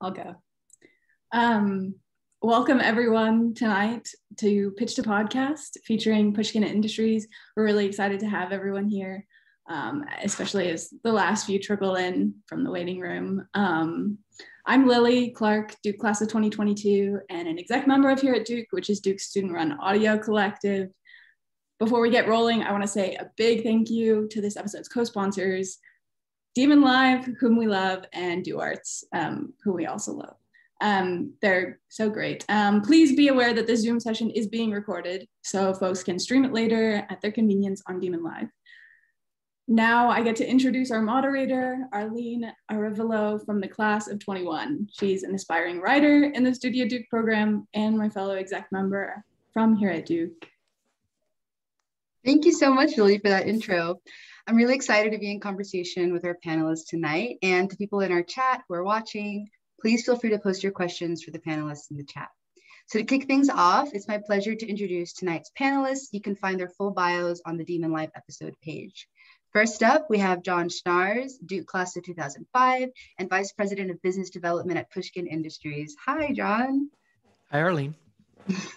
I'll go. Um, welcome everyone tonight to Pitch to Podcast featuring Pushkin Industries. We're really excited to have everyone here, um, especially as the last few trickle in from the waiting room. Um, I'm Lily Clark, Duke class of 2022, and an exec member of Hear at Duke, which is Duke's student run audio collective. Before we get rolling, I want to say a big thank you to this episode's co sponsors, DEMAN Live, whom we love, and Duke Arts, um, who we also love. Um, they're so great. Um, please be aware that this Zoom session is being recorded, so folks can stream it later at their convenience on DEMAN Live. Now I get to introduce our moderator, Arlene Arevalo from the class of 21. She's an aspiring writer in the Studio Duke program and my fellow exec member from Hear at Duke. Thank you so much, Lily, for that intro. I'm really excited to be in conversation with our panelists tonight and to people in our chat who are watching, please feel free to post your questions for the panelists in the chat. So to kick things off, it's my pleasure to introduce tonight's panelists. You can find their full bios on the DEMAN Live episode page. First up, we have Jon Schnaars, Duke class of 2005 and Vice President of Business Development at Pushkin Industries. Hi, Jon. Hi, Arlene.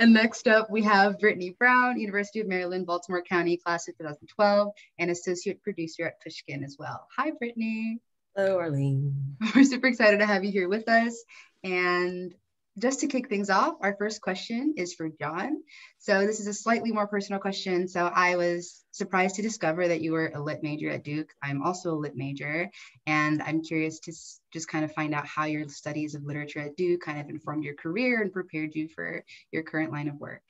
and next up, we have Brittani Brown, University of Maryland, Baltimore County, class of 2012, and associate producer at Pushkin as well. Hi, Brittani. Hello, Arlene. We're super excited to have you here with us. And just to kick things off, our first question is for Jon. So this is a slightly more personal question. So I was surprised to discover that you were a lit major at Duke. I'm also a lit major, and I'm curious to just kind of find out how your studies of literature at Duke kind of informed your career and prepared you for your current line of work.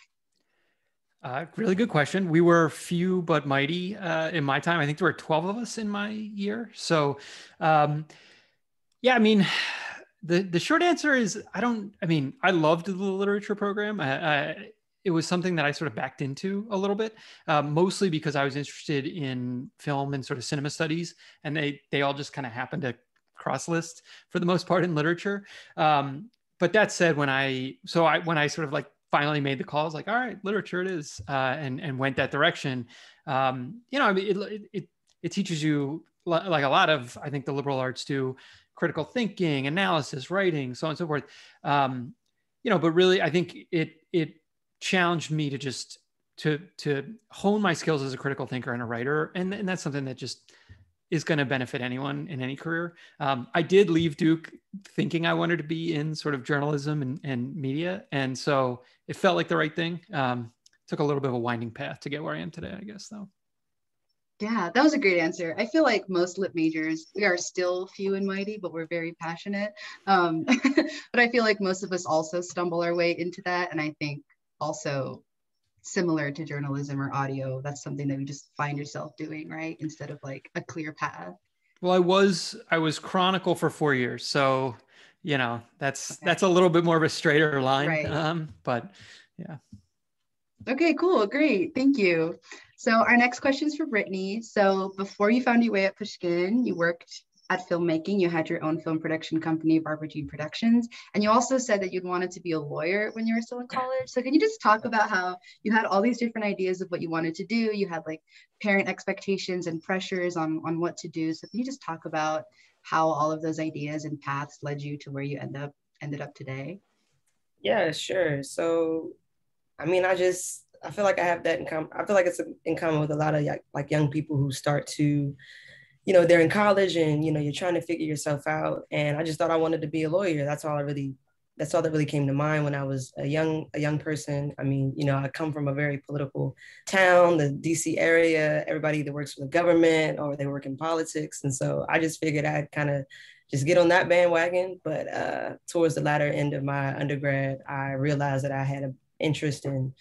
Uh, really good question. We were few but mighty uh, in my time. I think there were 12 of us in my year. So, um, yeah, I mean, the the short answer is I don't. I mean, I loved the literature program. I, I, it was something that I sort of backed into a little bit, uh, mostly because I was interested in film and sort of cinema studies, and they they all just kind of happened to cross list for the most part in literature. Um, but that said, when I so I when I sort of like finally made the call, I was like, all right, literature it is, uh, and and went that direction. Um, you know, I mean, it, it it teaches you like a lot of I think the liberal arts do critical thinking, analysis, writing, so on and so forth. Um, you know, but really, I think it it challenged me to just to to hone my skills as a critical thinker and a writer, and and that's something that just is going to benefit anyone in any career. Um, I did leave Duke thinking I wanted to be in sort of journalism and, and media, and so it felt like the right thing. Um, took a little bit of a winding path to get where I am today, I guess, though. Yeah, that was a great answer. I feel like most lit majors, we are still few and mighty, but we're very passionate. Um, but I feel like most of us also stumble our way into that. And I think also similar to journalism or audio, that's something that you just find yourself doing, right? Instead of like a clear path. Well, I was I was Chronicle for four years, so you know that's okay. that's a little bit more of a straighter line. Right. Um, but yeah. Okay, cool, great, thank you. So our next question is for Brittani. So before you found your way at Pushkin, you worked at filmmaking. You had your own film production company, Barbara Jean Productions, and you also said that you'd wanted to be a lawyer when you were still in college. So can you just talk about how you had all these different ideas of what you wanted to do? You had like parent expectations and pressures on on what to do. So can you just talk about how all of those ideas and paths led you to where you end up ended up today? Yeah, sure. So, I mean, I just I feel like I have that in common. I feel like it's in common with a lot of like young people who start to, you know, they're in college and you know you're trying to figure yourself out. And I just thought I wanted to be a lawyer. That's all I really. That's all that really came to mind when I was a young a young person. I mean, you know, I come from a very political town, the DC area. Everybody either works for the government or they work in politics, and so I just figured I'd kind of just get on that bandwagon. But uh, towards the latter end of my undergrad, I realized that I had an interest in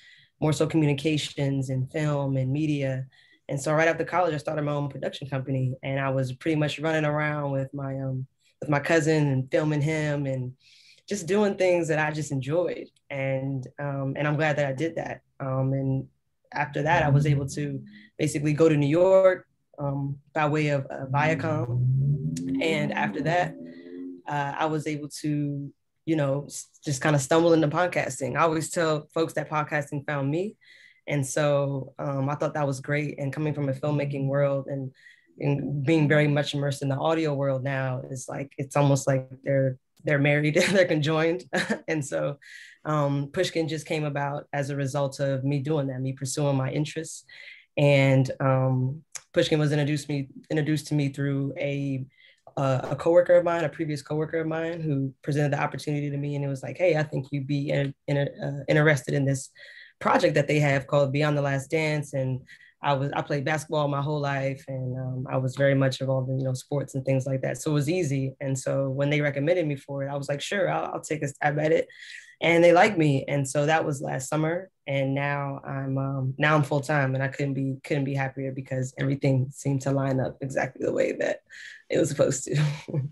more so communications and film and media. And so right after college, I started my own production company, and I was pretty much running around with my um with my cousin and filming him and just doing things that I just enjoyed. And um, and I'm glad that I did that. Um, and after that, I was able to basically go to New York um, by way of uh, Viacom. And after that, uh, I was able to you know, just kind of stumble into podcasting. I always tell folks that podcasting found me. And so um, I thought that was great. And coming from a filmmaking world and and being very much immersed in the audio world now is like it's almost like they're they're married, they're conjoined, and so um, Pushkin just came about as a result of me doing that, me pursuing my interests, and um, Pushkin was introduced me introduced to me through a uh, a coworker of mine, a previous coworker of mine, who presented the opportunity to me, and it was like, "Hey, I think you'd be in, in, uh, interested in this project that they have called Beyond the Last Dance." And I was I played basketball my whole life, and um, I was very much involved in you know sports and things like that. So it was easy. And so when they recommended me for it, I was like, "Sure, I'll, I'll take a stab at it." And they liked me, and so that was last summer. And now I'm um, now I'm full time, and I couldn't be couldn't be happier because everything seemed to line up exactly the way that it was supposed to.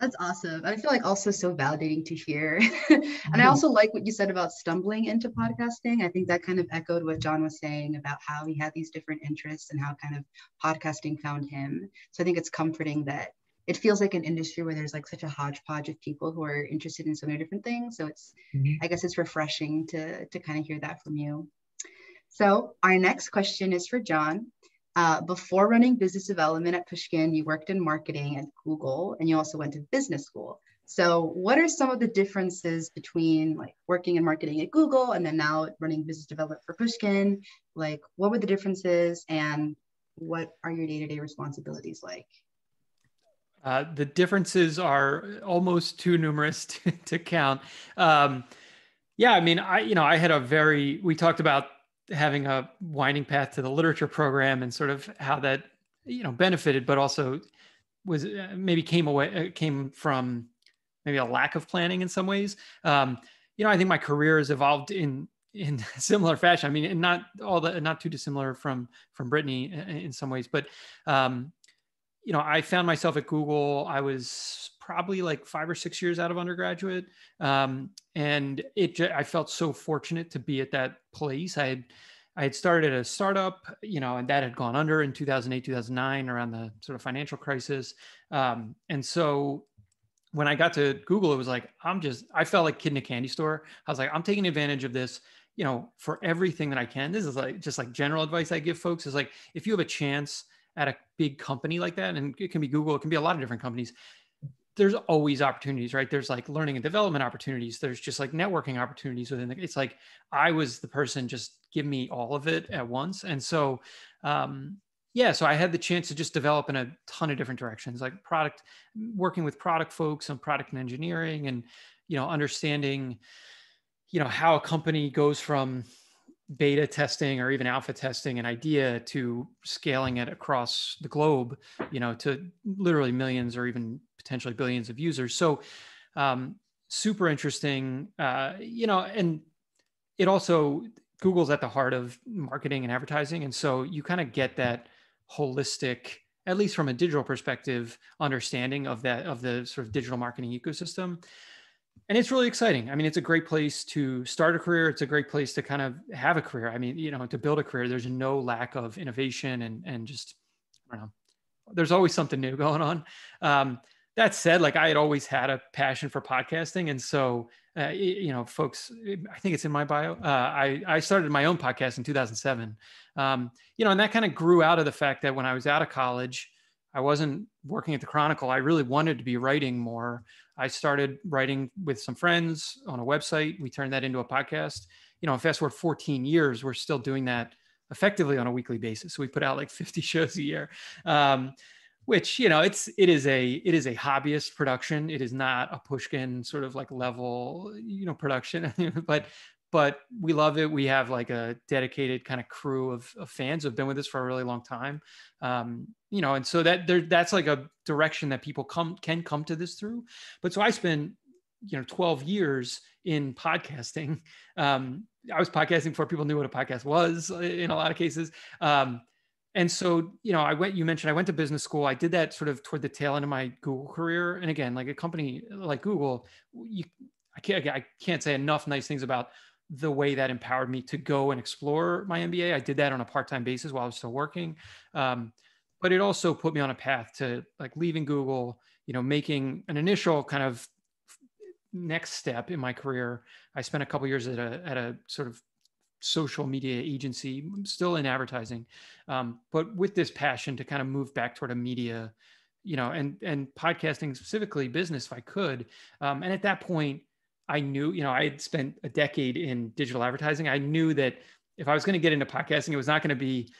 That's awesome. I feel like also so validating to hear. and I mm-hmm. also like what you said about stumbling into podcasting. I think that kind of echoed what Jon was saying about how he had these different interests and how kind of podcasting found him. So I think it's comforting that it feels like an industry where there's like such a hodgepodge of people who are interested in so many different things. So it's, mm-hmm. I guess it's refreshing to, to kind of hear that from you. So our next question is for Jon. Uh, before running business development at Pushkin, you worked in marketing at Google and you also went to business school. So, what are some of the differences between like working in marketing at Google and then now running business development for Pushkin? Like, what were the differences and what are your day to day responsibilities like? Uh, the differences are almost too numerous to, to count. Um, yeah, I mean, I you know I had a very we talked about having a winding path to the literature program and sort of how that you know benefited but also was uh, maybe came away uh, came from maybe a lack of planning in some ways. Um, you know i think my career has evolved in in similar fashion. I mean and not all the not too dissimilar from from brittani in some ways but um, you know i found myself at google. I was probably like five or six years out of undergraduate. Um, and it, I felt so fortunate to be at that place. I had, I had started a startup, you know, and that had gone under in 2008, 2009 around the sort of financial crisis. Um, and so when I got to Google, it was like, I'm just, I felt like kid in a candy store. I was like, I'm taking advantage of this, you know, for everything that I can. This is like, just like general advice I give folks is like, if you have a chance at a big company like that, and it can be Google, it can be a lot of different companies, there's always opportunities, right? There's like learning and development opportunities. There's just like networking opportunities within the, it's like I was the person, just give me all of it at once. And so, um, yeah, so I had the chance to just develop in a ton of different directions, like product, working with product folks on product and engineering and, you know, understanding, you know, how a company goes from beta testing or even alpha testing an idea to scaling it across the globe you know to literally millions or even potentially billions of users so um, super interesting uh, you know and it also google's at the heart of marketing and advertising and so you kind of get that holistic at least from a digital perspective understanding of that of the sort of digital marketing ecosystem and it's really exciting. I mean, it's a great place to start a career. It's a great place to kind of have a career. I mean, you know, to build a career, there's no lack of innovation and and just I don't know. There's always something new going on. Um, that said, like I had always had a passion for podcasting, and so uh, you know, folks, I think it's in my bio. Uh, I I started my own podcast in 2007. Um, you know, and that kind of grew out of the fact that when I was out of college, I wasn't working at the Chronicle. I really wanted to be writing more. I started writing with some friends on a website. We turned that into a podcast. You know, fast forward 14 years, we're still doing that effectively on a weekly basis. So we put out like 50 shows a year. Um, which you know it's it is a it is a hobbyist production it is not a pushkin sort of like level you know production but but we love it. We have like a dedicated kind of crew of, of fans who have been with us for a really long time. Um, you know, and so that there, that's like a direction that people come can come to this through. But so I spent, you know, 12 years in podcasting. Um, I was podcasting before people knew what a podcast was in a lot of cases. Um, and so, you know, I went, you mentioned I went to business school. I did that sort of toward the tail end of my Google career. And again, like a company like Google, you, I can't, I can't say enough nice things about the way that empowered me to go and explore my MBA. I did that on a part-time basis while I was still working. Um, but it also put me on a path to like leaving Google, you know, making an initial kind of next step in my career. I spent a couple years at a, at a sort of social media agency, still in advertising, um, but with this passion to kind of move back toward a media, you know, and and podcasting specifically business if I could. Um, and at that point, I knew, you know, I had spent a decade in digital advertising. I knew that if I was going to get into podcasting, it was not going to be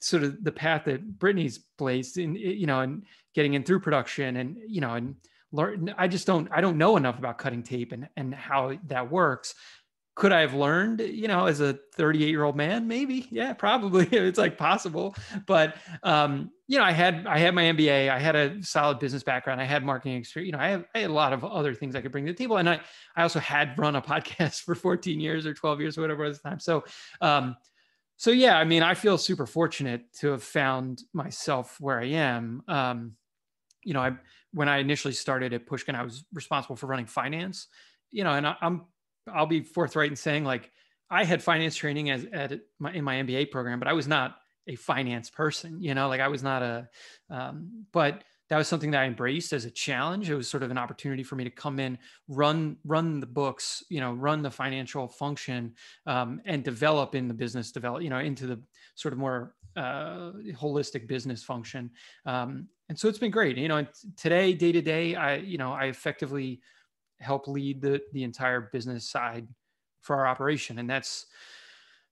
sort of the path that Brittani's blazed in, you know, and getting in through production and, you know, and learn, I just don't, I don't know enough about cutting tape and, and how that works. Could I have learned, you know, as a 38 year old man? Maybe. Yeah, probably. it's like possible. But, um, you know, I had, I had my MBA, I had a solid business background. I had marketing experience, you know, I, have, I had a lot of other things I could bring to the table. And I, I also had run a podcast for 14 years or 12 years or whatever at the time. So, um, so yeah, I mean, I feel super fortunate to have found myself where I am. Um, you know, I when I initially started at Pushkin, I was responsible for running finance. You know, and I, am I'll be forthright in saying like I had finance training as at my in my MBA program, but I was not a finance person. You know, like I was not a. Um, but that was something that I embraced as a challenge. It was sort of an opportunity for me to come in, run run the books, you know, run the financial function, um, and develop in the business develop, you know, into the sort of more uh, holistic business function. Um, and so it's been great. You know, and today, day to day, I you know I effectively help lead the the entire business side for our operation, and that's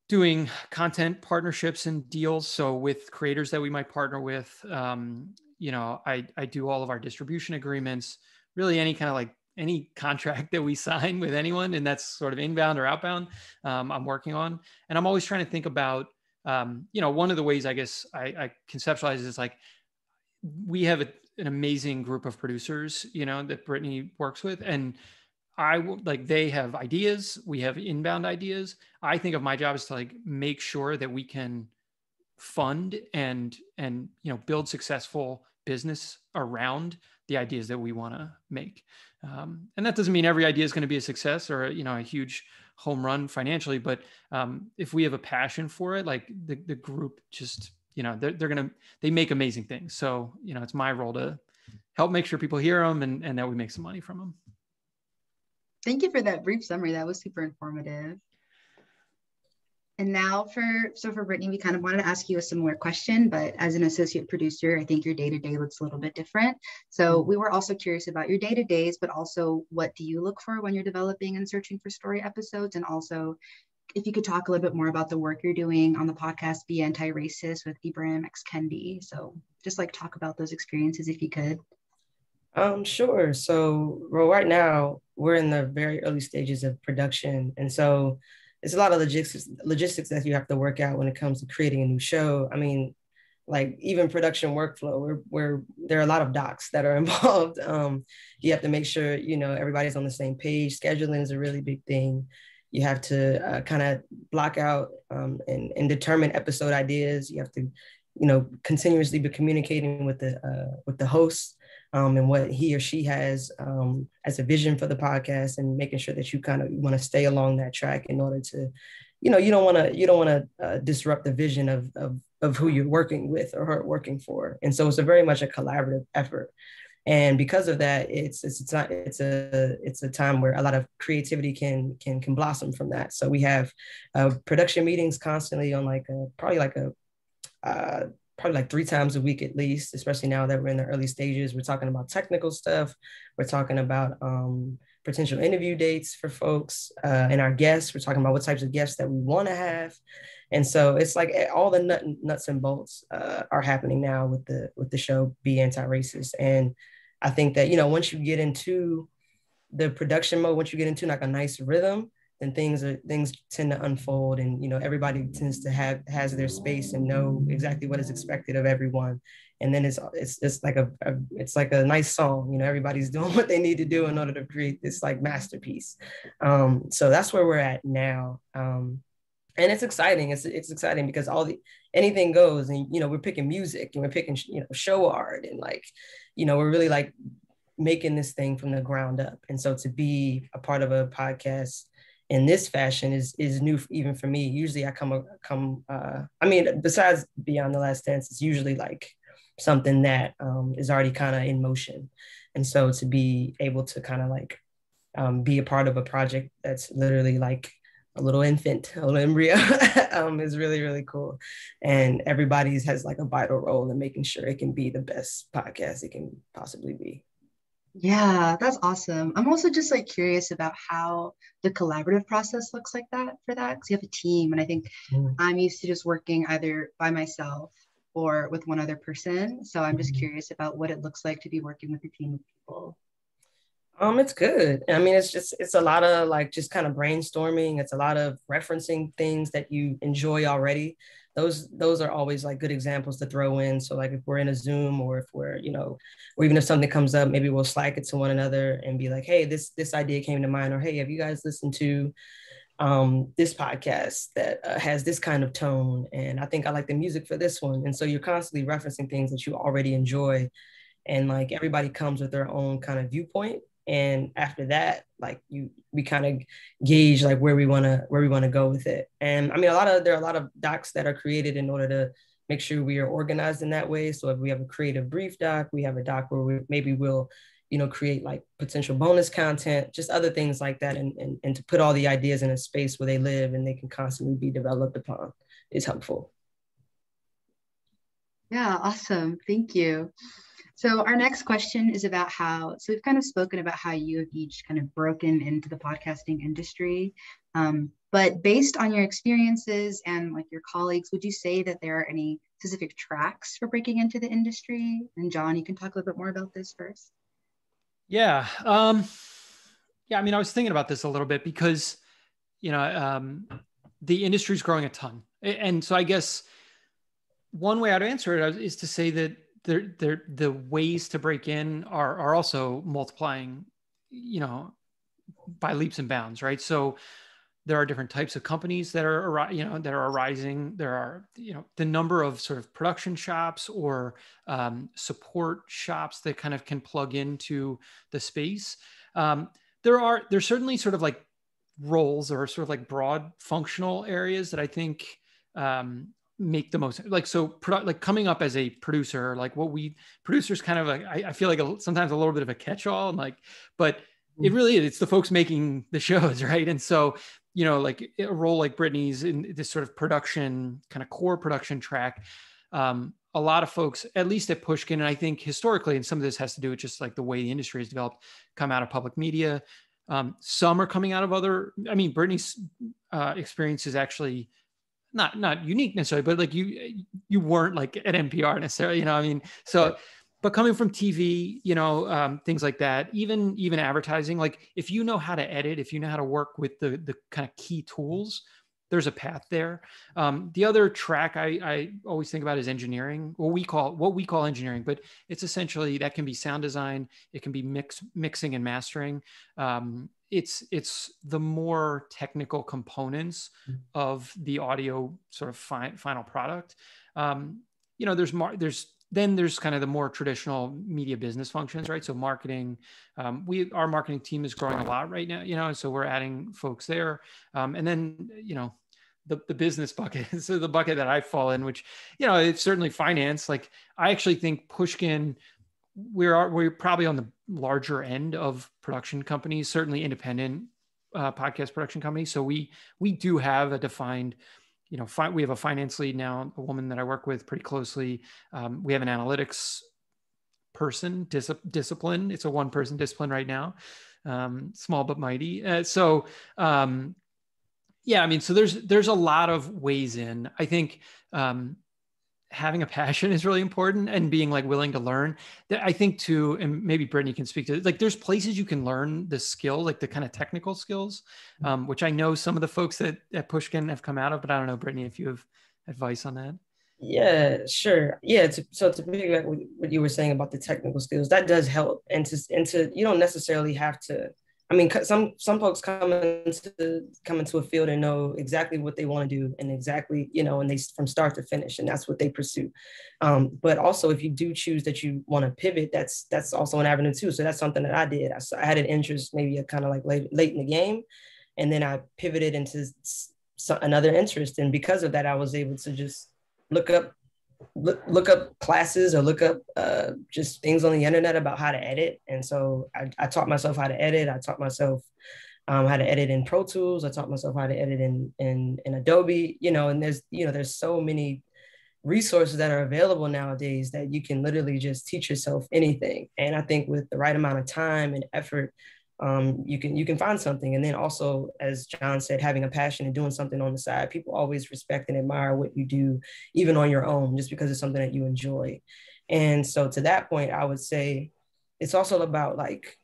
doing content partnerships and deals. So with creators that we might partner with, um, you know, I, I do all of our distribution agreements, really any kind of like any contract that we sign with anyone, and that's sort of inbound or outbound, um, I'm working on. And I'm always trying to think about, um, you know, one of the ways I guess I, I conceptualize is like we have a, an amazing group of producers, you know, that Brittani works with, and I like they have ideas. We have inbound ideas. I think of my job is to like make sure that we can fund and and you know build successful business around the ideas that we want to make. Um, and that doesn't mean every idea is going to be a success or you know a huge home run financially, but um, if we have a passion for it, like the, the group just you know they're, they're going to they make amazing things. So you know it's my role to help make sure people hear them and, and that we make some money from them. Thank you for that brief summary. That was super informative. And now for, so for Brittani, we kind of wanted to ask you a similar question, but as an associate producer, I think your day-to-day looks a little bit different. So mm-hmm. we were also curious about your day-to-days, but also what do you look for when you're developing and searching for story episodes? And also if you could talk a little bit more about the work you're doing on the podcast, Be Anti-Racist with Ibram X. Kendi. So just like talk about those experiences if you could. Um, sure. So well, right now we're in the very early stages of production. And so it's a lot of logistics logistics that you have to work out when it comes to creating a new show. I mean, like even production workflow, where where there are a lot of docs that are involved. Um, you have to make sure you know everybody's on the same page. Scheduling is a really big thing. You have to uh, kind of block out um, and, and determine episode ideas. You have to, you know, continuously be communicating with the uh, with the hosts um, and what he or she has um, as a vision for the podcast and making sure that you kind of want to stay along that track in order to you know you don't want to you don't want to uh, disrupt the vision of, of of who you're working with or working for and so it's a very much a collaborative effort and because of that it's it's it's not it's a it's a time where a lot of creativity can can can blossom from that so we have uh, production meetings constantly on like a probably like a uh, probably like three times a week at least, especially now that we're in the early stages. We're talking about technical stuff. We're talking about um, potential interview dates for folks uh, and our guests. We're talking about what types of guests that we want to have. And so it's like eh, all the nut, nuts and bolts uh, are happening now with the with the show Be Anti-Racist. And I think that, you know, once you get into the production mode, once you get into like a nice rhythm, then things are things tend to unfold and you know everybody tends to have has their space and know exactly what is expected of everyone. And then it's it's just like a, a, it's like a nice song you know everybody's doing what they need to do in order to create this like masterpiece. Um, so that's where we're at now. Um, and it's exciting. It's it's exciting because all the anything goes and you know we're picking music and we're picking you know show art and like you know we're really like making this thing from the ground up and so to be a part of a podcast in this fashion is is new even for me. Usually I come come uh, I mean besides beyond the last dance, it's usually like something that um, is already kind of in motion, and so to be able to kind of like um, be a part of a project that's literally like a little infant, a little embryo, um, is really, really cool. And everybody's has like a vital role in making sure it can be the best podcast it can possibly be. Yeah, that's awesome. I'm also just like curious about how the collaborative process looks like that for that because you have a team, and I think mm. I'm used to just working either by myself or with one other person. So I'm just mm-hmm. curious about what it looks like to be working with a team of people. Um, it's good. I mean, it's just it's a lot of like just kind of brainstorming. It's a lot of referencing things that you enjoy already. Those those are always like good examples to throw in. So like if we're in a Zoom or if we're you know, or even if something comes up, maybe we'll Slack it to one another and be like, hey, this this idea came to mind, or hey, have you guys listened to um, this podcast that uh, has this kind of tone? And I think I like the music for this one. And so you're constantly referencing things that you already enjoy, and like everybody comes with their own kind of viewpoint and after that like you we kind of gauge like where we want to where we want to go with it. And i mean a lot of there are a lot of docs that are created in order to make sure we are organized in that way. So if we have a creative brief doc we have a doc where we maybe we'll you know create like potential bonus content just other things like that and, and, and to put all the ideas in a space where they live and they can constantly be developed upon is helpful. Yeah awesome. Thank you so our next question is about how, so we've kind of spoken about how you have each kind of broken into the podcasting industry. Um, but based on your experiences and like your colleagues, would you say that there are any specific tracks for breaking into the industry? And Jon, you can talk a little bit more about this first. Yeah. Um, yeah. I mean, I was thinking about this a little bit because, you know, um, the industry is growing a ton. And so I guess one way I'd answer it is to say that they're, the ways to break in are, are also multiplying, you know, by leaps and bounds, right? So there are different types of companies that are, you know, that are arising. There are, you know, the number of sort of production shops or um, support shops that kind of can plug into the space. Um, there are, there's certainly sort of like roles or sort of like broad functional areas that I think um, make the most like so produ- like coming up as a producer like what we producers kind of like I, I feel like a, sometimes a little bit of a catch-all and like but it mm. really is it's the folks making the shows right and so you know like a role like brittani's in this sort of production kind of core production track um, a lot of folks at least at pushkin and i think historically and some of this has to do with just like the way the industry has developed come out of public media um, some are coming out of other i mean brittani's uh, experience is actually not not unique necessarily, but like you you weren't like at NPR necessarily, you know. I mean, so but coming from TV, you know, um, things like that, even even advertising, like if you know how to edit, if you know how to work with the the kind of key tools, there's a path there. Um, the other track I, I always think about is engineering, what we call what we call engineering, but it's essentially that can be sound design, it can be mix mixing and mastering. Um, it's it's the more technical components mm. of the audio sort of fi- final product. Um, you know, there's more there's then there's kind of the more traditional media business functions, right? So marketing, um, we our marketing team is growing a lot right now, you know, so we're adding folks there, um, and then you know the, the business bucket so the bucket that i fall in which you know it's certainly finance like i actually think pushkin we're we're probably on the larger end of production companies, certainly independent uh, podcast production companies. So we we do have a defined, you know, fi- we have a finance lead now, a woman that I work with pretty closely. Um, we have an analytics person dis- discipline. It's a one person discipline right now, um, small but mighty. Uh, so um, yeah, I mean, so there's there's a lot of ways in. I think um, having a passion is really important and being like willing to learn. That i think too and maybe brittani can speak to it, like there's places you can learn the skill like the kind of technical skills mm-hmm. um, which i know some of the folks that at pushkin have come out of but i don't know brittani if you have advice on that. Yeah sure. Yeah to, so to piggyback what you were saying about the technical skills that does help. And to and to you don't necessarily have to I mean, some some folks come into come into a field and know exactly what they want to do and exactly you know, and they from start to finish, and that's what they pursue. Um, but also, if you do choose that you want to pivot, that's that's also an avenue too. So that's something that I did. I, I had an interest, maybe a kind of like late late in the game, and then I pivoted into another interest, and because of that, I was able to just look up look, look up classes or look up uh, just things on the internet about how to edit. And so I, I taught myself how to edit. I taught myself um, how to edit in Pro Tools. I taught myself how to edit in, in, in Adobe, you know, and there's, you know, there's so many resources that are available nowadays that you can literally just teach yourself anything. And I think with the right amount of time and effort, um, you can you can find something. And then also, as Jon said, having a passion and doing something on the side. People always respect and admire what you do, even on your own, just because it's something that you enjoy. And so to that point, I would say it's also about like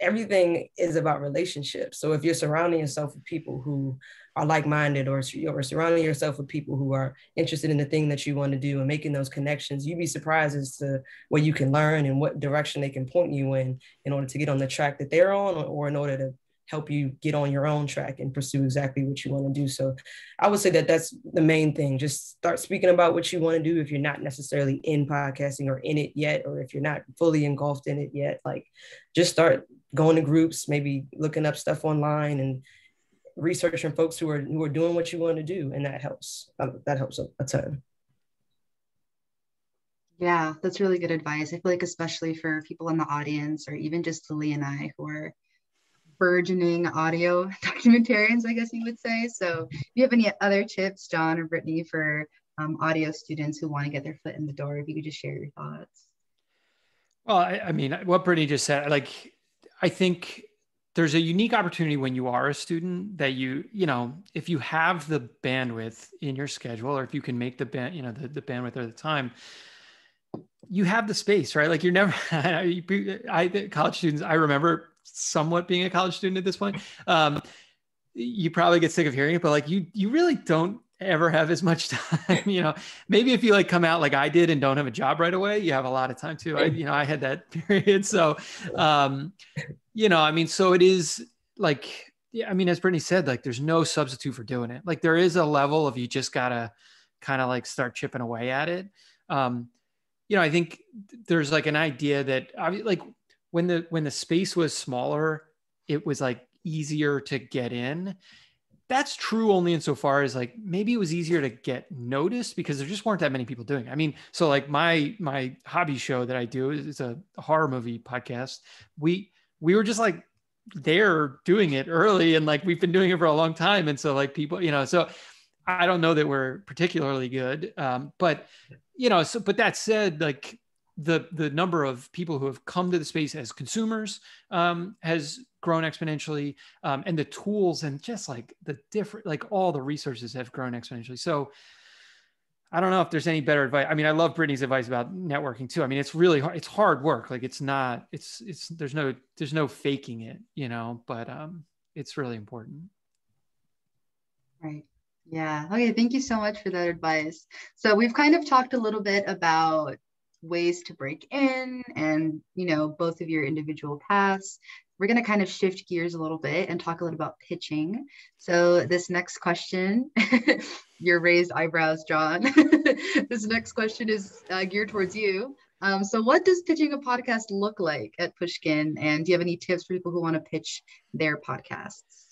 everything is about relationships. So if you're surrounding yourself with people who are like-minded or, or surrounding yourself with people who are interested in the thing that you want to do and making those connections, you'd be surprised as to what you can learn and what direction they can point you in in order to get on the track that they're on or, or in order to help you get on your own track and pursue exactly what you want to do. So I would say that that's the main thing. Just start speaking about what you want to do if you're not necessarily in podcasting or in it yet, or if you're not fully engulfed in it yet. Like just start going to groups, maybe looking up stuff online and researching folks who are who are doing what you want to do, and that helps. Um, that helps a, a ton. Yeah, that's really good advice. I feel like especially for people in the audience, or even just Lily and I, who are burgeoning audio documentarians, I guess you would say. So, if you have any other tips, Jon or Brittani, for um, audio students who want to get their foot in the door, if you could just share your thoughts. Well, I, I mean, what Brittany just said, like, I think there's a unique opportunity when you are a student that you, you know, if you have the bandwidth in your schedule, or if you can make the band, you know, the, the bandwidth or the time, you have the space, right? Like you're never, I, college students, I remember somewhat being a college student at this point. Um, you probably get sick of hearing it, but like you, you really don't ever have as much time. you know, maybe if you like come out like I did and don't have a job right away, you have a lot of time too. I, you know, I had that period. So, um, you know, I mean, so it is like, yeah, I mean, as Brittani said, like there's no substitute for doing it. Like there is a level of you just gotta kind of like start chipping away at it. Um, you know, I think there's like an idea that like when the when the space was smaller, it was like easier to get in. That's true only insofar as like maybe it was easier to get noticed because there just weren't that many people doing. It. I mean, so like my my hobby show that I do is a horror movie podcast. We we were just like there doing it early and like we've been doing it for a long time and so like people you know so i don't know that we're particularly good um, but you know so but that said like the the number of people who have come to the space as consumers um, has grown exponentially um, and the tools and just like the different like all the resources have grown exponentially. So i don't know if there's any better advice. I mean i love brittani's advice about networking too. I mean it's really hard it's hard work. Like it's not it's it's there's no there's no faking it you know but um it's really important. Right. Yeah. Okay. Thank you so much for that advice. So we've kind of talked a little bit about ways to break in and you know both of your individual paths we're going to kind of shift gears a little bit and talk a little about pitching. So this next question your raised eyebrows jon. This next question is uh, geared towards you. Um, so what does pitching a podcast look like at pushkin? And do you have any tips for people who want to pitch their podcasts?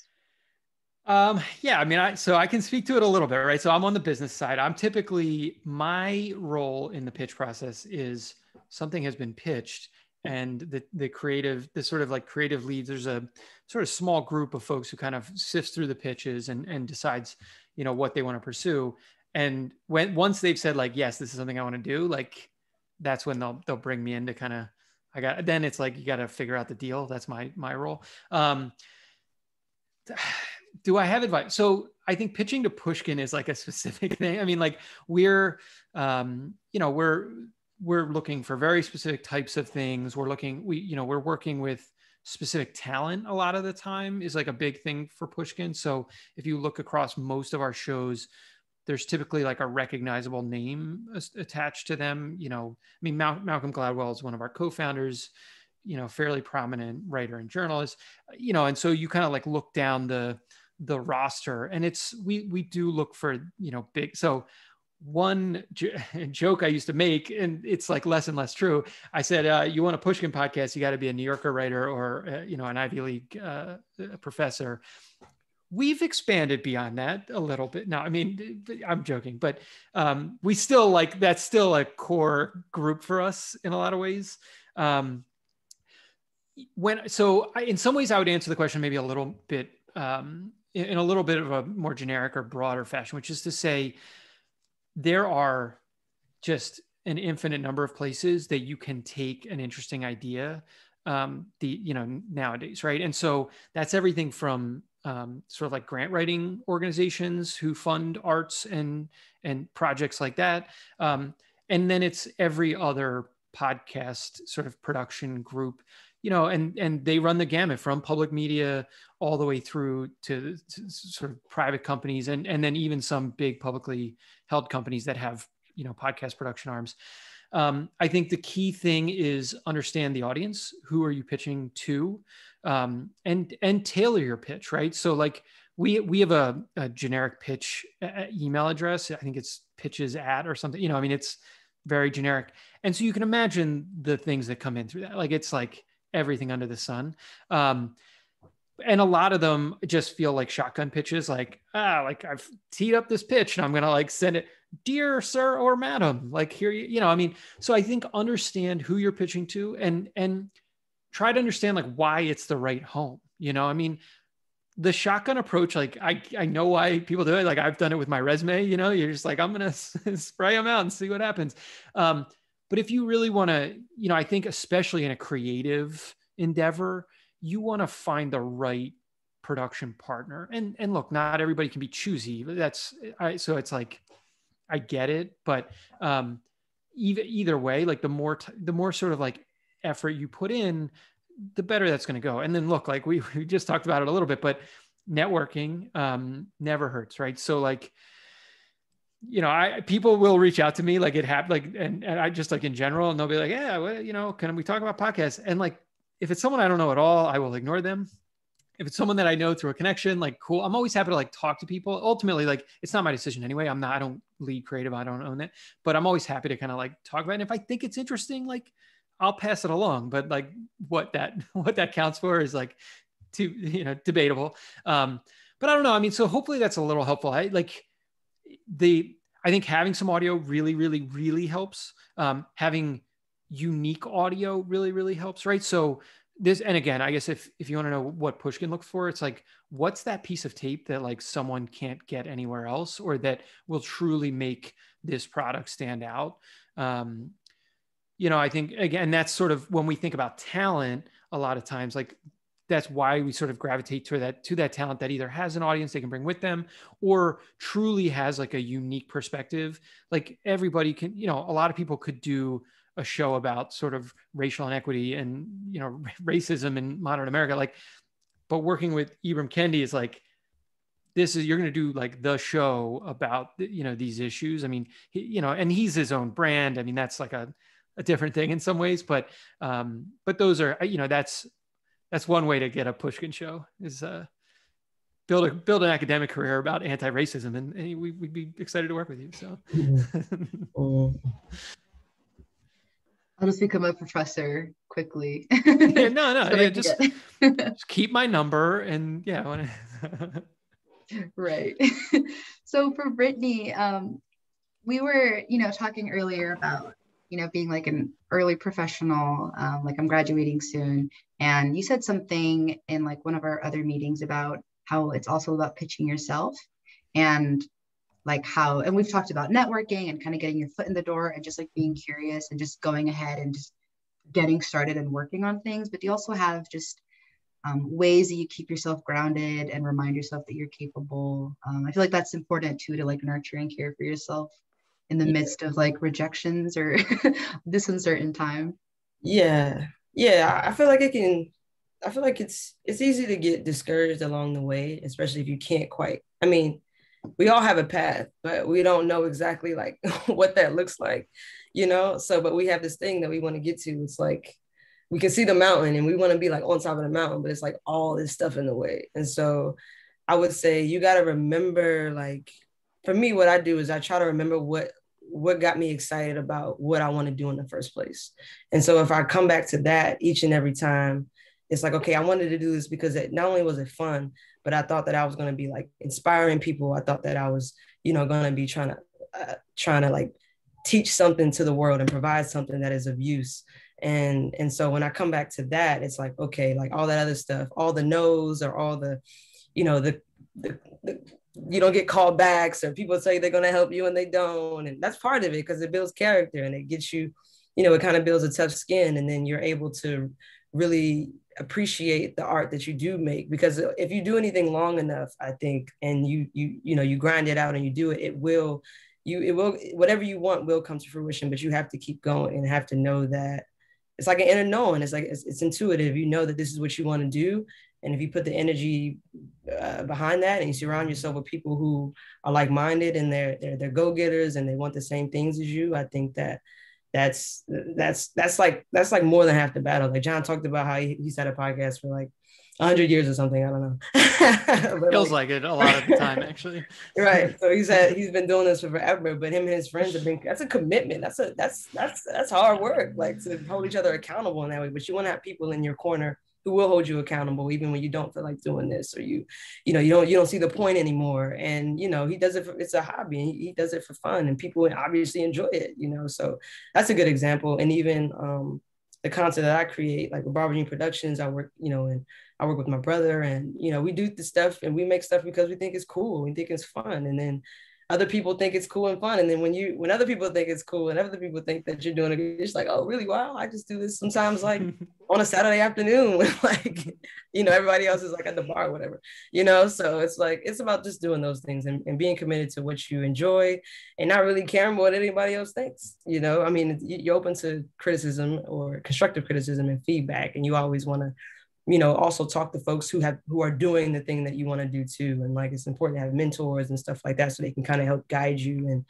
Um, yeah, I mean, I, so I can speak to it a little bit, right? So I'm on the business side. I'm typically, my role in the pitch process is something has been pitched and the, the creative, the sort of like creative leads, there's a sort of small group of folks who kind of sifts through the pitches and, and decides, you know, what they want to pursue. And when, once they've said like, yes, this is something I want to do, like, that's when they'll, they'll bring me in to kind of, I got, then it's like, you got to figure out the deal. That's my, my role. Um, do I have advice? So I think pitching to Pushkin is like a specific thing. I mean, like we're, um, you know, we're we're looking for very specific types of things. We're looking, we, you know, we're working with specific talent a lot of the time is like a big thing for Pushkin. So if you look across most of our shows, there's typically like a recognizable name attached to them. You know, I mean, Mal- Malcolm Gladwell is one of our co-founders you know fairly prominent writer and journalist you know and so you kind of like look down the the roster and it's we we do look for you know big so one j- joke I used to make, and it's like less and less true. I said, uh, "You want a Pushkin podcast? You got to be a New Yorker writer or uh, you know an Ivy League uh, professor." We've expanded beyond that a little bit. Now, I mean, I'm joking, but um, we still like that's still a core group for us in a lot of ways. Um, when so I, in some ways I would answer the question maybe a little bit um, in a little bit of a more generic or broader fashion, which is to say there are just an infinite number of places that you can take an interesting idea um, the you know nowadays right? And so that's everything from um, sort of like grant writing organizations who fund arts and and projects like that. Um, and then it's every other podcast sort of production group you know and and they run the gamut from public media all the way through to, to sort of private companies and and then even some big publicly held companies that have you know podcast production arms. Um, i think the key thing is understand the audience. Who are you pitching to? Um, and and tailor your pitch right? So like we we have a, a generic pitch uh, email address. I think it's pitches at or something you know i mean it's very generic. And so you can imagine the things that come in through that. Like it's like everything under the sun. Um, and a lot of them just feel like shotgun pitches like ah like i've teed up this pitch and i'm gonna like send it. Dear sir or madam like here you, you know i mean so i think understand who you're pitching to and and try to understand like why it's the right home you know? I mean the shotgun approach like i i know why people do it like i've done it with my resume you know? You're just like i'm gonna spray them out and see what happens. Um but if you really want to you know i think especially in a creative endeavor you want to find the right production partner and and look not everybody can be choosy that's I, so it's like I get it, but um, either either way, like the more t- the more sort of like effort you put in, the better that's going to go. And then look, like we we just talked about it a little bit, but networking um, never hurts, right? So like you know, I people will reach out to me like it happened, like and, and I just like in general, and they'll be like, yeah, well, you know, can we talk about podcasts? And like if it's someone I don't know at all, I will ignore them if it's someone that I know through a connection, like cool. I'm always happy to like talk to people. Ultimately, like it's not my decision anyway. I'm not, I don't lead creative. I don't own it, but I'm always happy to kind of like talk about it. And if I think it's interesting, like I'll pass it along. But like what that, what that counts for is like too, you know, debatable. Um, but I don't know. I mean, so hopefully that's a little helpful. I like the, I think having some audio really, really, really helps. Um, having unique audio really, really helps. Right. So this and again i guess if if you want to know what pushkin looks for it's like what's that piece of tape that like someone can't get anywhere else or that will truly make this product stand out um you know i think again that's sort of when we think about talent a lot of times like that's why we sort of gravitate to that to that talent that either has an audience they can bring with them or truly has like a unique perspective like everybody can you know a lot of people could do a show about sort of racial inequity and you know racism in modern America. Like, but working with Ibram Kendi is like, this is you're going to do like the show about you know these issues. I mean, he, you know, and he's his own brand. I mean, that's like a a different thing in some ways, but um, but those are you know that's that's one way to get a Pushkin show is uh, build a build an academic career about anti-racism, and, and we, would be excited to work with you. So. Mm-hmm. I'll just become a professor quickly. yeah, no, no, yeah, just, just, keep my number and yeah. right. so for Brittani, um, we were, you know, talking earlier about, you know, being like an early professional, um, like I'm graduating soon. And you said something in like one of our other meetings about how it's also about pitching yourself. And like how and we've talked about networking and kind of getting your foot in the door and just like being curious and just going ahead and just getting started and working on things. But you also have just um, ways that you keep yourself grounded and remind yourself that you're capable? Um, i feel like that's important too to like nurture and care for yourself in the yeah. midst of like rejections or this uncertain time. Yeah. Yeah i feel like it can i feel like it's it's easy to get discouraged along the way especially if you can't quite i mean we all have a path, but we don't know exactly like what that looks like, you know? So, but we have this thing that we want to get to. It's like we can see the mountain and we want to be like on top of the mountain, but it's like all this stuff in the way. And so I would say you got to remember, like, for me, what I do is I try to remember what what got me excited about what I want to do in the first place. And so if I come back to that each and every time, it's like, okay, I wanted to do this because it not only was it fun, but I thought that I was going to be like inspiring people. I thought that I was, you know, going to be trying to, uh, trying to like teach something to the world and provide something that is of use. and and so when i come back to that it's like okay like all that other stuff all the no's or all the you know the, the, the you don't get called backs or people say they're going to help you and they don't and that's part of it because it builds character and it gets you you know it kind of builds a tough skin and then you're able to really appreciate the art that you do make because if you do anything long enough i think and you you you know you grind it out and you do it it will you it will whatever you want will come to fruition but you have to keep going and have to know that it's like an inner knowing. It's like it's, it's intuitive. You know that this is what you want to do. And if you put the energy uh, behind that and you surround yourself with people who are like-minded and they're they're, they're go-getters and they want the same things as you i think that that's that's that's like that's like more than half the battle like jon talked about how he, he's had a podcast for like 100 years or something. I don't know. Feels like, like, it a lot of the time, actually. right. So he's had he's been doing this for forever, but him and his friends have been. That's a commitment. That's a that's that's that's hard work. Like to hold each other accountable in that way. But you want to have people in your corner who will hold you accountable even when you don't feel like doing this or you you know you don't you don't see the point anymore and you know he does it for it's a hobby he, he does it for fun and people obviously enjoy it you know so that's a good example and even um the content that I create like with Barber Jean Productions I work you know and I work with my brother and, you know, we do the stuff and we make stuff because we think it's cool. We think it's fun. And then other people think it's cool and fun. And then when you, when other people think it's cool and other people think that you're doing it, it's like, oh, really? Wow. I just do this sometimes like on a Saturday afternoon when like, you know, everybody else is like at the bar or whatever, you know? So it's like, it's about just doing those things and, and being committed to what you enjoy and not really caring what anybody else thinks, you know? I mean, you're open to criticism or constructive criticism and feedback, and you always want to you know also talk to folks who have who are doing the thing that you want to do too. And like it's important to have mentors and stuff like that so they can kind of help guide you and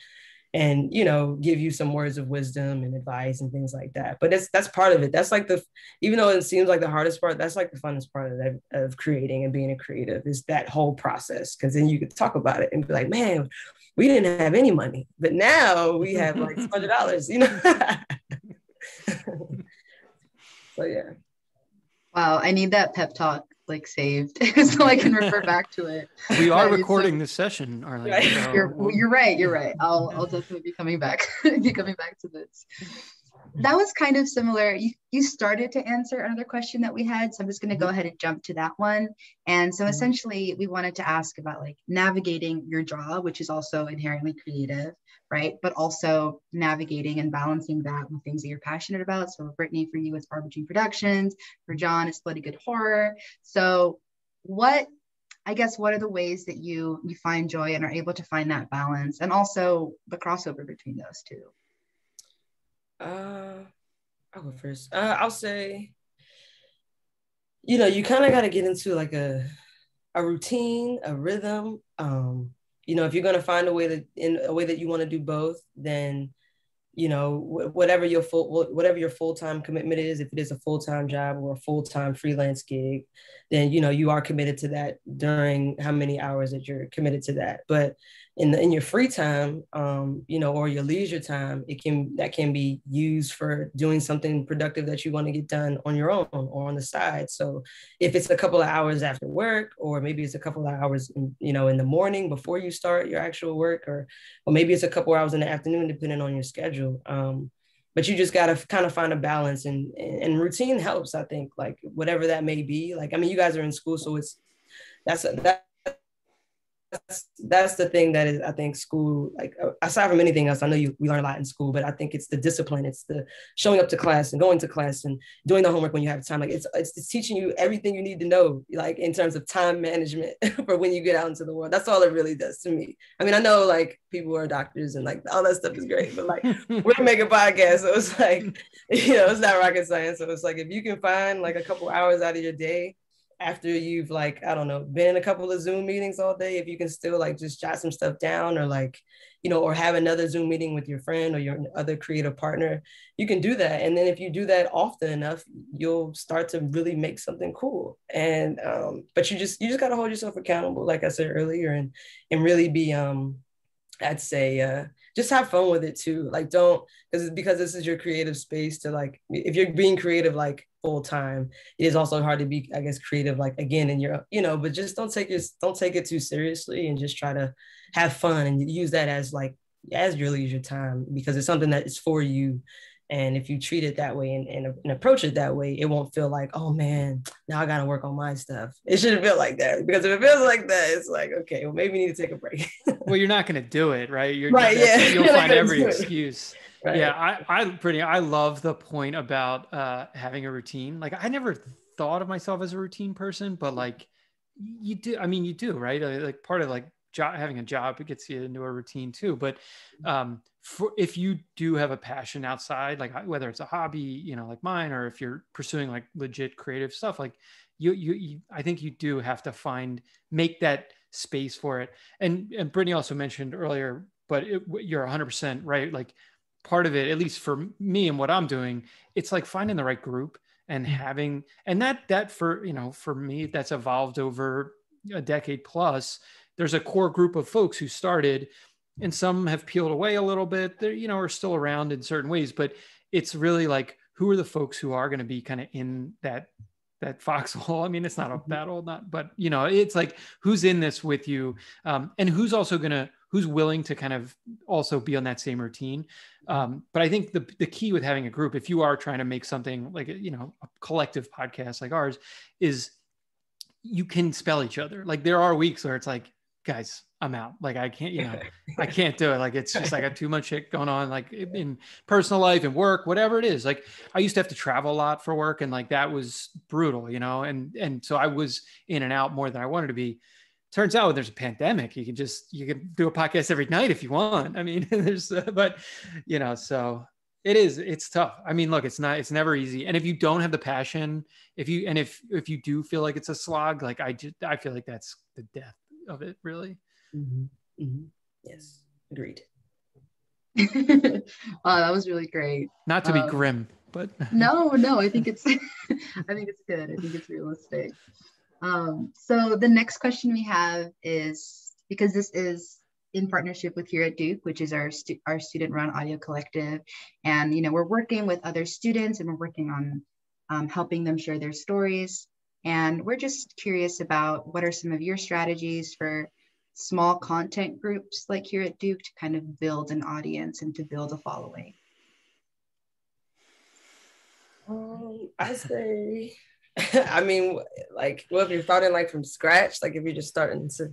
and you know give you some words of wisdom and advice and things like that. But that's that's part of it. That's like the even though it seems like the hardest part that's like the funnest part of, that, of creating and being a creative is that whole process. Because then you could talk about it and be like man we didn't have any money but now we have like $100 you know? So yeah Wow, I need that pep talk like saved so I can refer back to it. We are recording so, this session, Arlene. Right. So. You're, you're right. You're right. I'll I'll definitely be coming back. be coming back to this. That was kind of similar. You you started to answer another question that we had, so I'm just going to go ahead and jump to that one. And so mm-hmm. essentially, we wanted to ask about like navigating your job, which is also inherently creative, right? But also navigating and balancing that with things that you're passionate about. So Brittani, for you, it's Barber Productions. For Jon, it's Bloody Good Horror. So what, I guess, what are the ways that you you find joy and are able to find that balance, and also the crossover between those two? Uh, I'll go first. Uh, I'll say, you know, you kind of got to get into like a a routine, a rhythm. Um, you know if you're going to find a way that in a way that you want to do both then you know whatever your full whatever your full-time commitment is if it is a full-time job or a full-time freelance gig then you know you are committed to that during how many hours that you're committed to that but in the in your free time um, you know or your leisure time it can that can be used for doing something productive that you want to get done on your own or on the side. So if it's a couple of hours after work or maybe it's a couple of hours in, you know in the morning before you start your actual work or or maybe it's a couple hours in the afternoon depending on your schedule um, but you just got to kind of find a balance and and routine helps i think like whatever that may be. Like i mean you guys are in school so it's that's a, that that's that's the thing that is I think school like uh, aside from anything else I know you we learn a lot in school but I think it's the discipline it's the showing up to class and going to class and doing the homework when you have time. Like it's it's, it's teaching you everything you need to know like in terms of time management for when you get out into the world. That's all it really does to me. I mean I know like people are doctors and like all that stuff is great but like we're making podcasts so it's like you know it's not rocket science. So it's like if you can find like a couple hours out of your day after you've like i don't know been in a couple of zoom meetings all day if you can still like just jot some stuff down or like you know or have another zoom meeting with your friend or your other creative partner you can do that. And then if you do that often enough you'll start to really make something cool. And um but you just you just got to hold yourself accountable like i said earlier and and really be um i'd say uh just have fun with it too. Like don't because because this is your creative space to like if you're being creative like full time. It is also hard to be, I guess, creative, like again, in your, you know, but just don't take it, don't take it too seriously and just try to have fun and use that as like as your leisure time because it's something that is for you And if you treat it that way and, and, and, approach it that way, it won't feel like, oh man, now I got to work on my stuff. It shouldn't feel like that because if it feels like that, it's like, okay, well, maybe we need to take a break. well, you're not going to do it, right? You're right. Yeah. You'll find every excuse. Right. Yeah. I, I pretty, I love the point about uh, having a routine. Like I never thought of myself as a routine person, but like you do, I mean, you do, right? Like part of like job, having a job, it gets you into a routine too. But um, for, if you do have a passion outside, like whether it's a hobby, you know, like mine, or if you're pursuing like legit creative stuff, like you, you, you I think you do have to find, make that space for it. And, and Brittani also mentioned earlier, but it, you're 100% right. Like part of it, at least for me and what I'm doing, it's like finding the right group and mm. having, and that, that for, you know, for me, that's evolved over a decade plus there's a core group of folks who started and some have peeled away a little bit they're you know are still around in certain ways but it's really like who are the folks who are going to be kind of in that that foxhole i mean it's not a mm-hmm. battle not but you know it's like who's in this with you um, and who's also going to who's willing to kind of also be on that same routine um, but i think the, the key with having a group if you are trying to make something like you know a collective podcast like ours is you can spell each other like there are weeks where it's like guys, I'm out. Like I can't, you know, I can't do it. Like it's just like I got too much shit going on, like in personal life and work, whatever it is. Like I used to have to travel a lot for work, and like that was brutal, you know. And and so I was in and out more than I wanted to be. Turns out when there's a pandemic, you can just you can do a podcast every night if you want. I mean, there's uh, but you know, so it is it's tough. I mean, look, it's not it's never easy. And if you don't have the passion, if you and if if you do feel like it's a slog, like I just I feel like that's the death of it, really. Mm-hmm. Mm-hmm. Yes, agreed. wow, that was really great. Not to be um, grim, but no, no, I think it's I think it's good. I think it's realistic. Um, so the next question we have is because this is in partnership with Hear at Duke, which is our stu- our student run audio collective, and you know we're working with other students and we're working on um, helping them share their stories. And we're just curious about what are some of your strategies for small content groups like Hear at Duke to kind of build an audience and to build a following? Um, I say, I mean, like, well, if you're starting like from scratch, like if you're just starting to,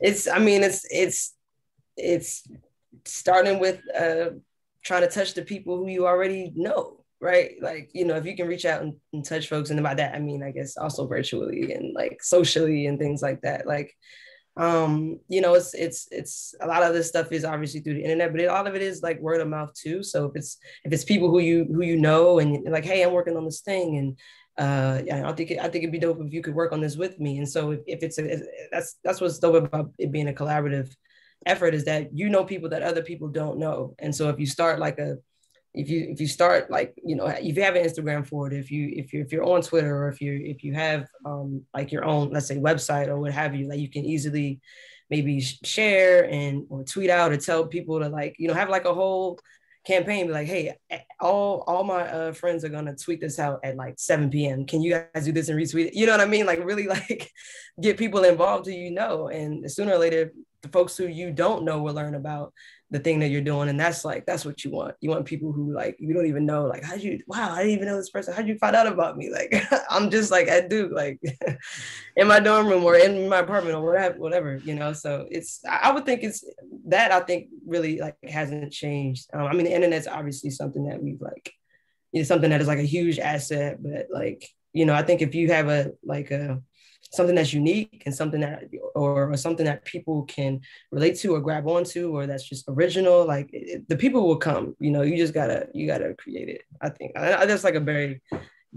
it's, I mean, it's, it's, it's starting with uh, trying to touch the people who you already know right? Like, you know, if you can reach out and, and, touch folks, and by that I mean, I guess also virtually and like socially and things like that. Like, um, you know, it's it's it's a lot of this stuff is obviously through the internet, but a lot of it is like word of mouth too. So if it's if it's people who you who you know and like, hey, I'm working on this thing, and uh, yeah, I think it, I think it'd be dope if you could work on this with me. And so if, if it's a, that's that's what's dope about it being a collaborative effort is that you know people that other people don't know. And so if you start like a if you if you start like you know if you have an instagram for it if you if you if you're on twitter or if you if you have um like your own let's say website or what have you like you can easily maybe share and or tweet out or tell people to like you know have like a whole campaign be like hey all all my uh, friends are gonna tweet this out at like 7 p.m can you guys do this and retweet it? You know what i mean? Like really like get people involved who you know. And sooner or later the folks who you don't know will learn about the thing that you're doing and that's like that's what you want. You want people who like you don't even know like how'd you wow i didn't even know this person. How'd you find out about me? Like i'm just like at duke like in my dorm room or in my apartment or whatever whatever you know? So it's i would think it's that i think really like hasn't changed. Um, i mean the internet's obviously something that we've like you know something that is like a huge asset but like you know i think if you have a like a something that's unique and something that or, or something that people can relate to or grab onto or that's just original like it, the people will come you know you just gotta you gotta create it i think. I, I, that's like a very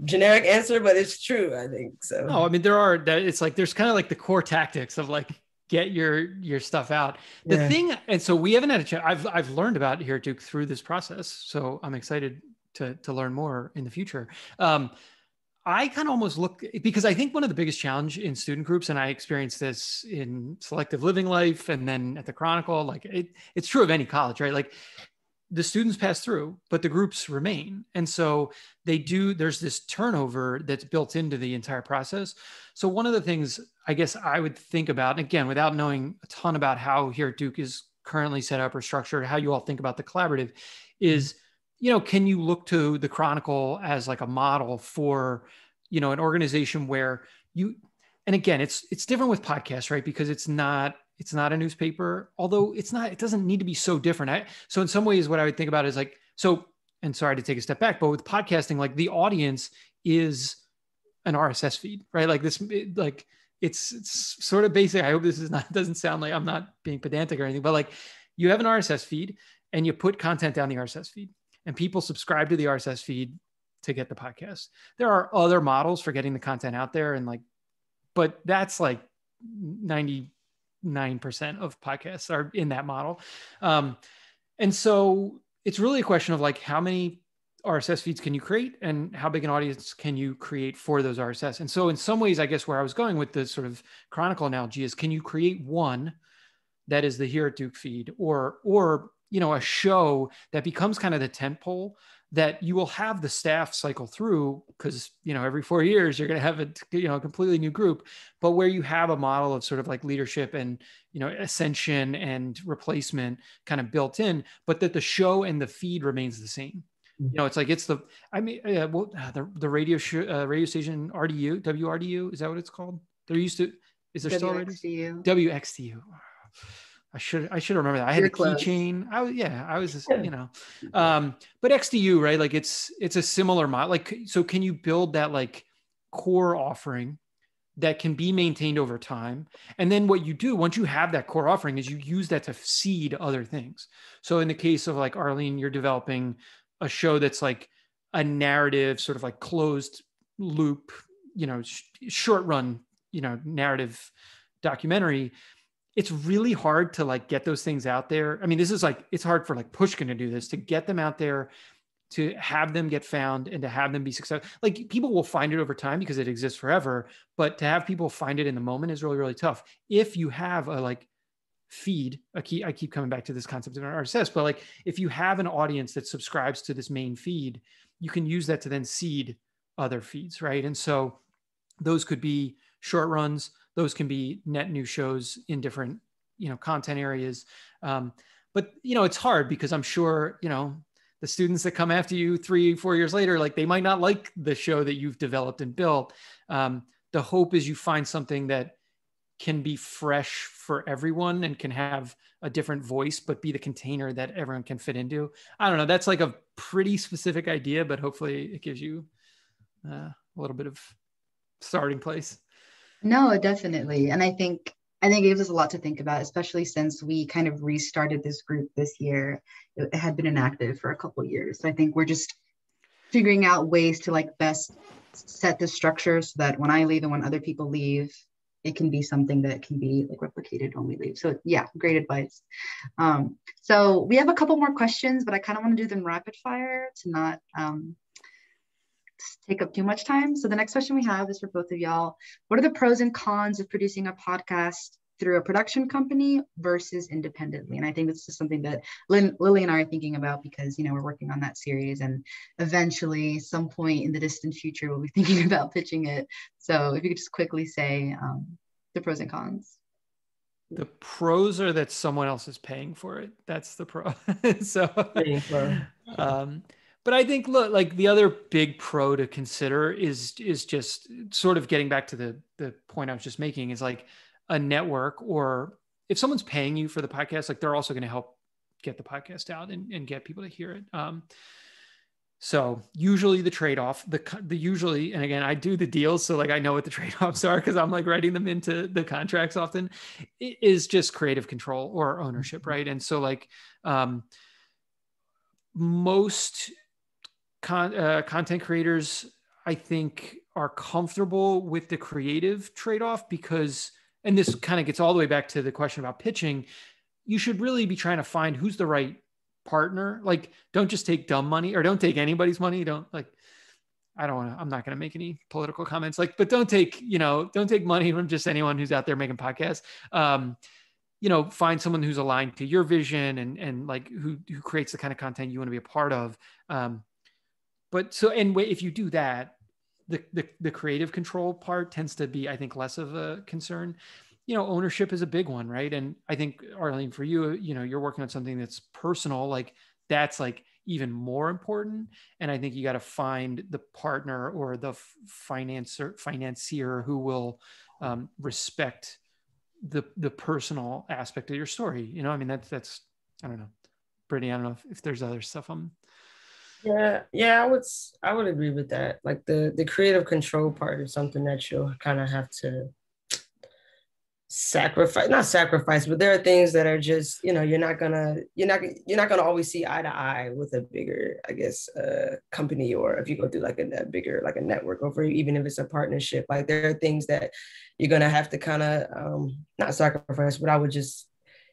generic answer but it's true i think so. No i mean there are that it's like there's kind of like the core tactics of like get your your stuff out. The yeah. thing and so we haven't had a chance i've i've learned about here duke through this process so i'm excited to to learn more in the future. Um I kind of almost look because I think one of the biggest challenge in student groups, and I experienced this in selective living life and then at the Chronicle, like it, it's true of any college, right? Like the students pass through, but the groups remain. And so they do, there's this turnover that's built into the entire process. So one of the things I guess I would think about, again, without knowing a ton about how Hear at Duke is currently set up or structured, how you all think about the collaborative is you know, can you look to the Chronicle as like a model for, you know, an organization where you, and again, it's it's different with podcasts, right? Because it's not it's not a newspaper, although it's not. It doesn't need to be so different. I, so in some ways, what I would think about is like so. And sorry to take a step back, but with podcasting, like the audience is an RSS feed, right? Like this, like it's, it's sort of basic. I hope this is not doesn't sound like I'm not being pedantic or anything, but like you have an RSS feed and you put content down the RSS feed and people subscribe to the RSS feed to get the podcast. There are other models for getting the content out there and like, but that's like 99% of podcasts are in that model. Um, and so it's really a question of like how many RSS feeds can you create and how big an audience can you create for those RSS? And so in some ways, I guess where I was going with the sort of chronicle analogy is can you create one that is the Hear at Duke feed or or you know a show that becomes kind of the tent pole that you will have the staff cycle through because you know every four years you're going to have a you know a completely new group but where you have a model of sort of like leadership and you know ascension and replacement kind of built in but that the show and the feed remains the same. You know it's like it's the i mean uh, well, the, the radio sh- uh, radio station rdu wrdu is that what it's called? There used to is there WXDU. still radio wxdu I should I should remember that. I had You're a keychain. I was yeah, I was just, you know. Um, but XDU, right? Like it's it's a similar model. Like so can you build that like core offering that can be maintained over time? And then what you do once you have that core offering is you use that to seed other things. So in the case of like Arlene, you're developing a show that's like a narrative, sort of like closed loop, you know, sh- short run, you know, narrative documentary it's really hard to like get those things out there. I mean, this is like it's hard for like Pushkin to do this to get them out there, to have them get found and to have them be successful. Like people will find it over time because it exists forever, but to have people find it in the moment is really really tough. If you have a like feed, I keep I keep coming back to this concept of RSS, but like if you have an audience that subscribes to this main feed, you can use that to then seed other feeds, right? And so those could be short runs those can be net new shows in different you know content areas. Um, but you know it's hard because i'm sure you know the students that come after you three four years later like they might not like the show that you've developed and built. Um, the hope is you find something that can be fresh for everyone and can have a different voice but be the container that everyone can fit into. I don't know. That's like a pretty specific idea but hopefully it gives you uh, a little bit of starting place no, definitely. And I think I think it gives us a lot to think about, especially since we kind of restarted this group this year. It had been inactive for a couple years. So I think we're just figuring out ways to like best set the structure so that when I leave and when other people leave, it can be something that can be like replicated when we leave. So yeah, great advice. Um, so we have a couple more questions, but I kind of want to do them rapid fire to not um, take up too much time. So the next question we have is for both of y'all. What are the pros and cons of producing a podcast through a production company versus independently? And I think this is something that Lynn, Lily and I are thinking about because, you know, we're working on that series and eventually some point in the distant future, we'll be thinking about pitching it. So if you could just quickly say um, the pros and cons. The pros are that someone else is paying for it. That's the pro. so, um, but I think look like the other big pro to consider is is just sort of getting back to the the point I was just making is like a network or if someone's paying you for the podcast, like they're also going to help get the podcast out and, and get people to hear it. Um, so usually the trade-off, the the usually, and again, I do the deals, so like I know what the trade-offs are because I'm like writing them into the contracts often, is just creative control or ownership, right? And so like um, most con- uh, content creators, I think, are comfortable with the creative trade off because, and this kind of gets all the way back to the question about pitching, you should really be trying to find who's the right partner. Like, don't just take dumb money or don't take anybody's money. Don't like, I don't want to, I'm not going to make any political comments, like, but don't take, you know, don't take money from just anyone who's out there making podcasts. Um, you know, find someone who's aligned to your vision and, and like who, who creates the kind of content you want to be a part of. Um, but so and if you do that the, the the creative control part tends to be i think less of a concern. You know ownership is a big one right? And i think arlene for you you know you're working on something that's personal like that's like even more important. And i think you got to find the partner or the financer financier who will um, respect the the personal aspect of your story. You know i mean that's that's i don't know brittani i don't know if, if there's other stuff i'm yeah yeah i would i would agree with that. Like the the creative control part is something that you'll kind of have to sacrifice not sacrifice but there are things that are just you know you're not gonna you're not you're not gonna always see eye to eye with a bigger i guess uh company or if you go through like a, a bigger like a network or even if it's a partnership like there are things that you're gonna have to kind of um not sacrifice but i would just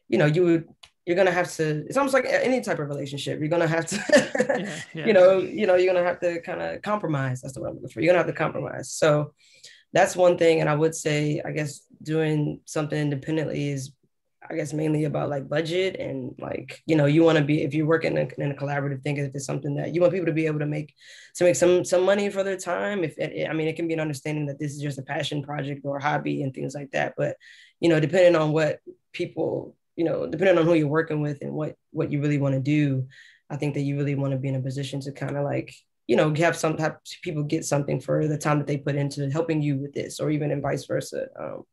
you know you would you're gonna have to it's almost like any type of relationship you're gonna have to yeah, yeah. you know you know you're gonna have to kind of compromise that's the word i'm looking for you're gonna have to compromise so that's one thing. And I would say, I guess doing something independently is, I guess, mainly about like budget and like, you know, you want to be, if you're working in, in, a collaborative thing, if it's something that you want people to be able to make, to make some, some money for their time. If it, I mean, it can be an understanding that this is just a passion project or hobby and things like that. But, you know, depending on what people, you know, depending on who you're working with and what, what you really want to do, I think that you really want to be in a position to kind of like you know have some have people get something for the time that they put into helping you with this or even and vice versa um,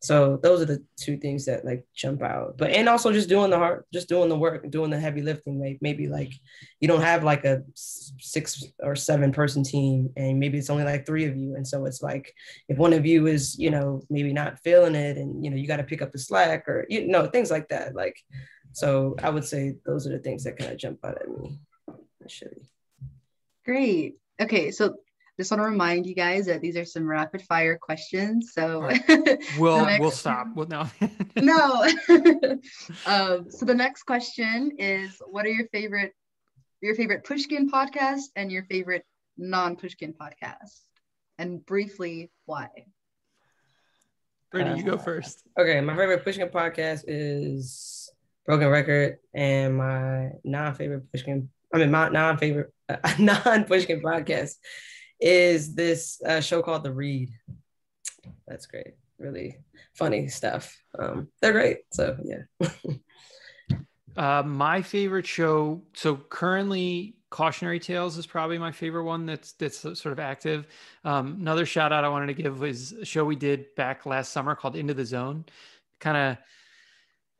so those are the two things that like jump out. But and also just doing the hard just doing the work doing the heavy lifting like maybe like you don't have like a six or seven person team and maybe it's only like three of you. And so it's like if one of you is you know maybe not feeling it and you know you got to pick up the slack or you know things like that like so i would say those are the things that kind of jump out at me initially Great. Okay, so just want to remind you guys that these are some rapid fire questions. So right. we'll we'll stop. Well, no. no. um, so the next question is, what are your favorite your favorite Pushkin podcast and your favorite non-Pushkin podcast, and briefly why? Brittani, uh, you go first. Okay, my favorite Pushkin podcast is Broken Record, and my non-favorite Pushkin I mean, my non-favorite, uh, non-Pushkin podcast is this uh, show called The Read. That's great. Really funny stuff. Um, they're great. So yeah. uh, my favorite show. So currently, Cautionary Tales is probably my favorite one. That's that's sort of active. Um, another shout out I wanted to give was a show we did back last summer called Into the Zone. Kind of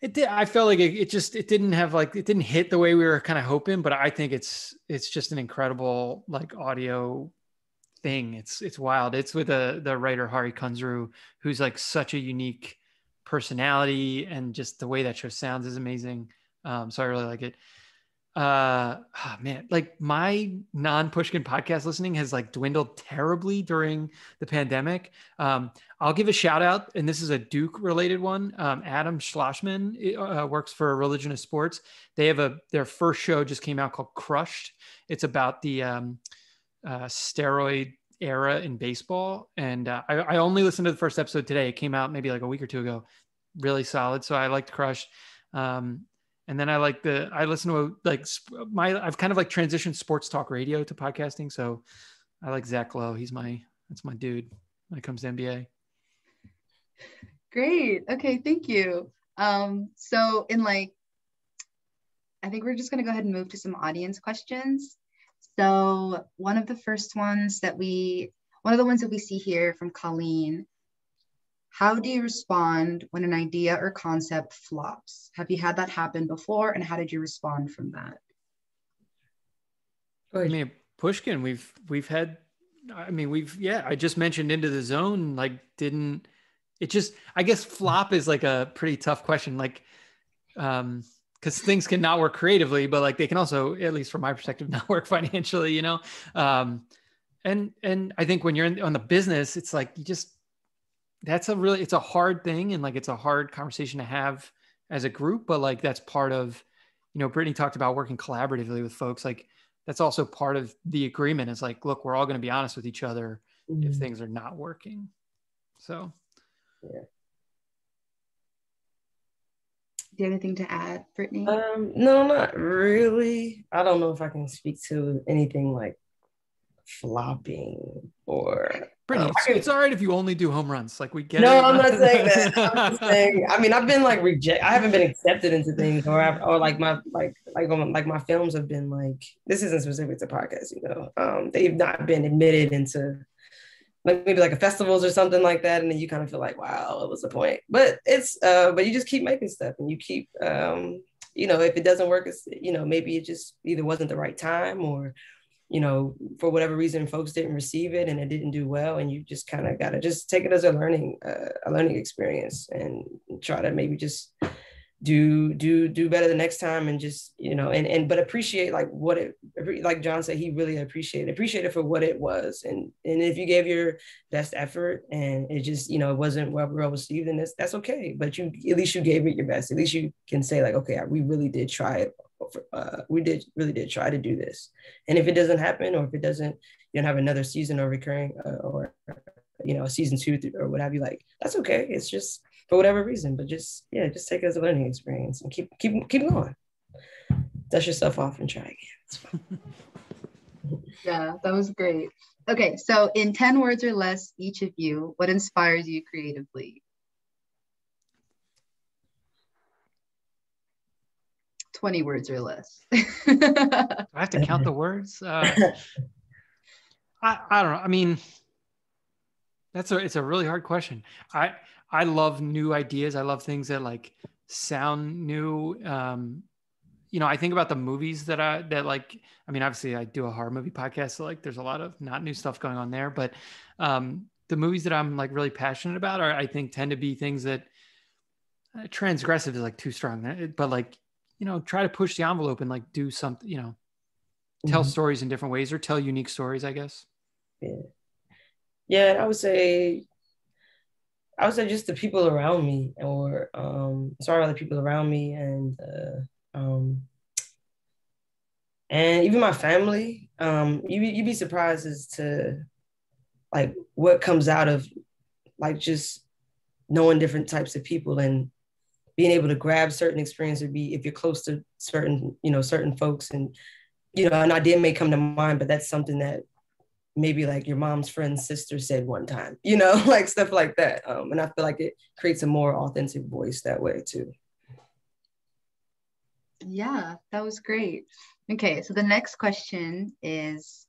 it did. I felt like it, it, just it didn't have like it didn't hit the way we were kind of hoping, but I think it's it's just an incredible like audio thing. It's it's wild. It's with the the writer Hari Kunzru, who's like such a unique personality, and just the way that show sounds is amazing. Um, so I really like it uh oh man like my non-pushkin podcast listening has like dwindled terribly during the pandemic um i'll give a shout out and this is a duke related one um adam schlossman uh, works for religion of sports they have a their first show just came out called crushed it's about the um uh steroid era in baseball and uh, I, I only listened to the first episode today it came out maybe like a week or two ago really solid so i liked Crush. um and then I like the I listen to a, like my I've kind of like transitioned sports talk radio to podcasting. So I like Zach Lowe. He's my that's my dude when it comes to NBA. Great. Okay, thank you. Um, so in like I think we're just gonna go ahead and move to some audience questions. So one of the first ones that we one of the ones that we see here from Colleen how do you respond when an idea or concept flops? Have you had that happen before? And how did you respond from that? I mean, Pushkin, we've we've had I mean, we've yeah, I just mentioned into the zone, like didn't it just I guess flop is like a pretty tough question. Like um because things can not work creatively, but like they can also, at least from my perspective, not work financially, you know? Um and and I think when you're in, on the business, it's like you just that's a really it's a hard thing and like it's a hard conversation to have as a group but like that's part of you know brittani talked about working collaboratively with folks like that's also part of the agreement it's like look we're all going to be honest with each other mm-hmm. if things are not working so yeah do you have anything to add brittany um no not really i don't know if i can speak to anything like flopping or Brittani, Um, it's, it's all right if you only do home runs. Like we get no, it. I'm not saying that. I'm just saying. I mean, I've been like reject. I haven't been accepted into things, or I've, or like my like like um, like my films have been like. This isn't specific to podcasts, you know. Um, they've not been admitted into like maybe like a festivals or something like that, and then you kind of feel like, wow, what was the point? But it's uh, but you just keep making stuff, and you keep um, you know, if it doesn't work, it's you know maybe it just either wasn't the right time or you know, for whatever reason, folks didn't receive it and it didn't do well, and you just kind of got to just take it as a learning, uh, a learning experience, and try to maybe just do do do better the next time, and just you know, and and but appreciate like what it, like Jon said, he really appreciated appreciate it for what it was, and and if you gave your best effort and it just you know it wasn't well well received, then that's that's okay, but you at least you gave it your best. At least you can say like, okay, we really did try it uh, we did really did try to do this. And if it doesn't happen, or if it doesn't, you don't have another season or recurring, uh, or you know, season two or what have you. Like that's okay. It's just for whatever reason, but just yeah, just take it as a learning experience and keep keep keep going. Dust yourself off and try again. yeah, that was great. Okay, so in 10 words or less, each of you, what inspires you creatively? 20 words or less. Do I have to count the words? Uh, I, I don't know. I mean, that's a it's a really hard question. I I love new ideas. I love things that like sound new. Um, you know, I think about the movies that I that like. I mean, obviously, I do a horror movie podcast, so like, there's a lot of not new stuff going on there. But um, the movies that I'm like really passionate about are, I think, tend to be things that uh, transgressive is like too strong, but like you know, try to push the envelope and like do something. You know, tell Mhm. stories in different ways or tell unique stories. I guess. Yeah. Yeah, I would say I would say just the people around me or um sorry the people around me and uh um and even my family. Um you you'd be surprised as to like what comes out of like just knowing different types of people and being able to grab certain experience or be if you're close to certain, you know, certain folks and you know, an idea may come to mind, but that's something that maybe like your mom's friend's sister said one time, you know, like stuff like that. Um, and I feel like it creates a more authentic voice that way too. Yeah, that was great. Okay, so the next question is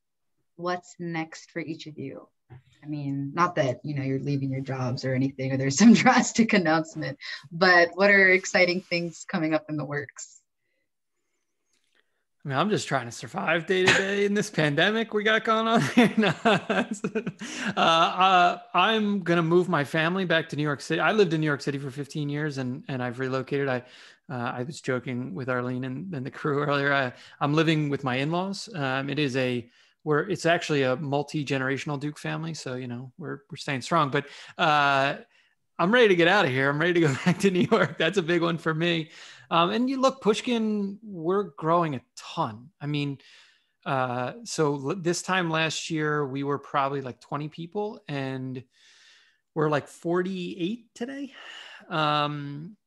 what's next for each of you? I mean, not that, you know, you're leaving your jobs or anything or there's some drastic announcement, but what are exciting things coming up in the works? I mean, I'm just trying to survive day to day in this pandemic we got going on. Uh, uh, I'm gonna move my family back to New York City. I lived in New York City for 15 years, and and I've relocated. I uh, I was joking with Arlene and, and the crew earlier. I, I'm living with my in-laws. Um, it is a where it's actually a multi-generational Duke family, so you know we're we're staying strong. But uh, I'm ready to get out of here. I'm ready to go back to New York. That's a big one for me. Um, and you look, Pushkin, we're growing a ton. I mean, uh, so this time last year, we were probably like 20 people, and we're like 48 today. Um,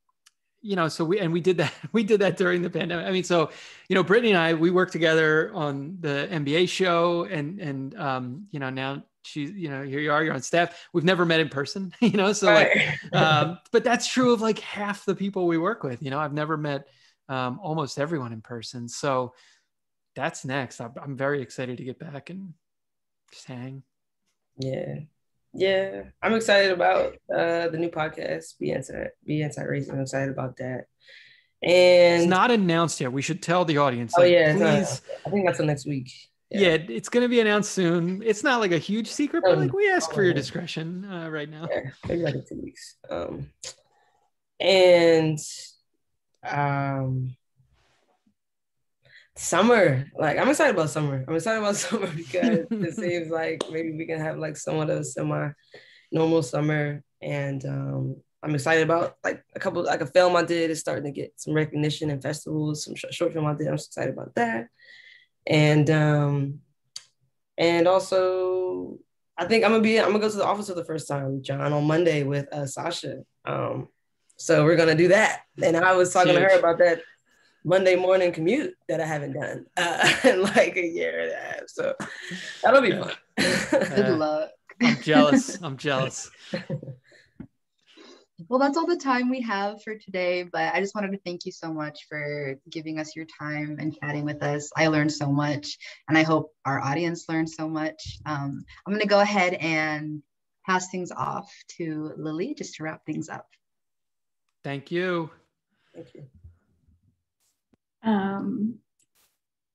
you know, so we and we did that. We did that during the pandemic. I mean, so you know, Brittani and I, we worked together on the NBA show, and and um, you know, now she's you know here you are you're on staff. We've never met in person you know so like um, but that's true of like half the people we work with you know i've never met um, almost everyone in person so that's next. I'm, I'm very excited to get back and just hang. Yeah. Yeah. I'm excited about uh the new podcast be anti be anti-racist. I'm excited about that. And it's not announced yet. We should tell the audience. Oh like, yeah please i think that's the next week yeah. it's going to be announced soon it's not like a huge secret but Um, like we ask for your oh. discretion uh, right now yeah, maybe like in two weeks. Um, and um, summer, like I'm excited about summer. I'm excited about summer because it seems like maybe we can have like somewhat of a semi normal summer. And um, I'm excited about like a couple, like a film I did is starting to get some recognition in festivals. Some sh- short film I did, I'm excited about that. And um, and also I think I'm gonna be I'm gonna go to the office for the first time, Jon, on Monday with uh, Sasha. Um, so we're gonna do that. And I was talking to her about that Monday morning commute that I haven't done uh, in like a year and a half. So that'll be fun. Good luck. I'm jealous. I'm jealous. Well, that's all the time we have for today, but I just wanted to thank you so much for giving us your time and chatting with us. I learned so much, and I hope our audience learned so much. Um, I'm going to go ahead and pass things off to Lily just to wrap things up. Thank you. Thank you. Um,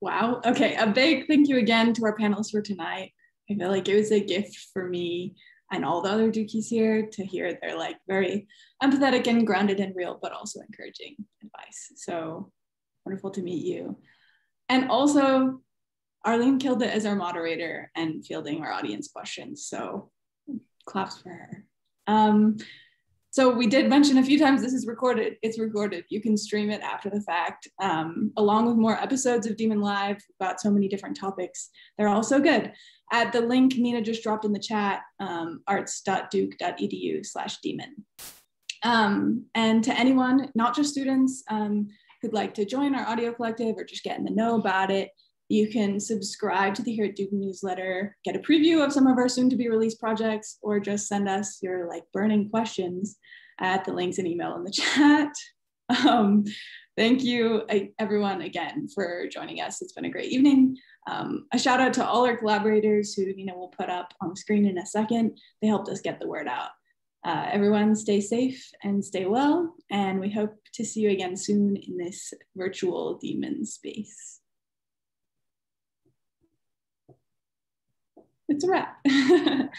wow. Okay. A big thank you again to our panelists for tonight. I feel like it was a gift for me and all the other Dukies here to hear their like very empathetic and grounded and real, but also encouraging advice. So wonderful to meet you. And also, Arlene killed it as our moderator and fielding our audience questions. So claps for her. Um, so we did mention a few times this is recorded. It's recorded. You can stream it after the fact, um, along with more episodes of DEMAN Live about so many different topics. They're all so good. At the link Nina just dropped in the chat, um, arts.duke.edu slash DEMAN. Um, and to anyone, not just students, um, who'd like to join our audio collective or just get in the know about it, you can subscribe to the Hear at Duke newsletter, get a preview of some of our soon to be released projects, or just send us your like burning questions at the links and email in the chat. Um, thank you everyone again for joining us. It's been a great evening. Um, a shout out to all our collaborators who you know we'll put up on the screen in a second. They helped us get the word out. Uh, everyone stay safe and stay well, and we hope to see you again soon in this virtual DEMAN space. It's a wrap.